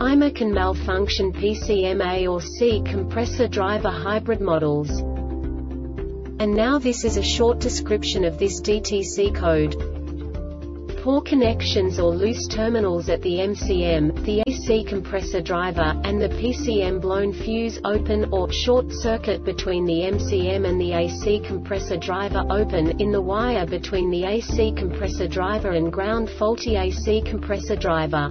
IMA CAN malfunction PCMA or C compressor driver hybrid models. And now this is a short description of this DTC code. Poor connections or loose terminals at the MCM, the AC compressor driver, and the PCM blown fuse open or short circuit between the MCM and the AC compressor driver open in the wire between the AC compressor driver and ground faulty AC compressor driver.